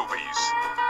rubies.